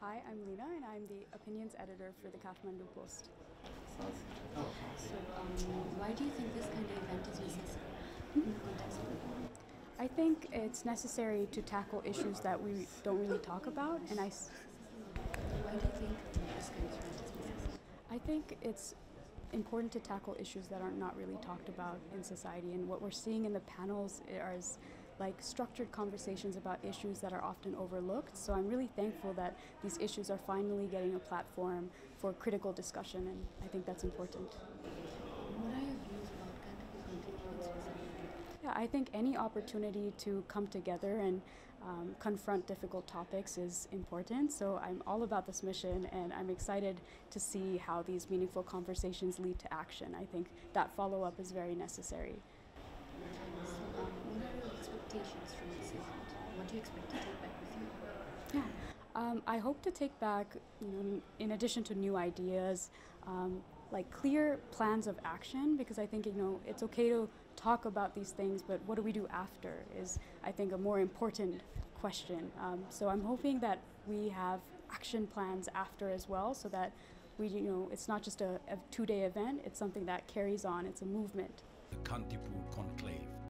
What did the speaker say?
Hi, I'm Leena, and I'm the opinions editor for the Kathmandu Post. So, um, why do you think this kind of event is necessary in the context of Nepal? I think it's necessary to tackle issues that we don't really talk about, and I, s- Why do you think this kind of event is necessary? I think it's important to tackle issues that are not really talked about in society. And what we're seeing in the panels are is like structured conversations about issues that are often overlooked. So I'm really thankful that these issues are finally getting a platform for critical discussion, and I think that's important. What are your views about Kathmandu? Yeah, I think any opportunity to come together and um, confront difficult topics is important. So I'm all about this mission, and I'm excited to see how these meaningful conversations lead to action. I think that follow up is very necessary. So, um, what are your expectations from this event? What do you expect to take back with you? Yeah. Um, I hope to take back, you know, in addition to new ideas, um, like clear plans of action, because I think, you know, it's okay to talk about these things, but what do we do after is, I think, a more important question. Um, so I'm hoping that we have action plans after as well, so that we, you know, it's not just a, a two day event, it's something that carries on, it's a movement. the Kantipur Conclave.